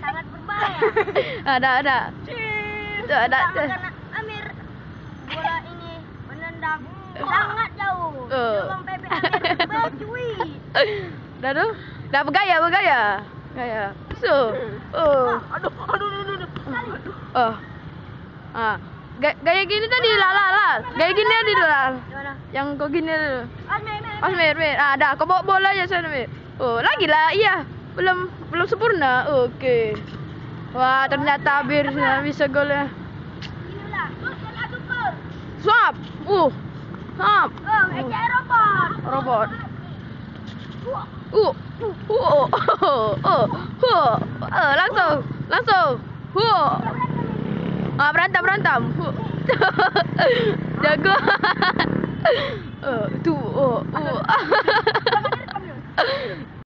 sangat berbahaya. ada, ada. Ada, ada. Karena Amir bola ini menendang sangat jauh. Lubang PB Amir. Dah tu? Dah bergaya, bergaya. Gaya. So. Oh. Aduh, aduh, aduh, aduh. aduh. Oh. Ah. Gaya, gini tadi lah, lah, lah. Gaya gini tadi lah. Yang kau gini tu. Amir, Amir. Mir. Ah, dah. Kau bawa bola je sana, Mir. Oh, lagi lah. Iya. Belum belum sempurna. Okey. Wah, ternyata Bir bisa gol. Swap. Uh. Swap. Oh, Ejek robot. Robot. Uh. Uh. Oh. Oh. Oh. Uh, langsung. Langsung. Uh. Ah, berantem, berantem. Uh. Jago. Uh, tu. Oh. Oh.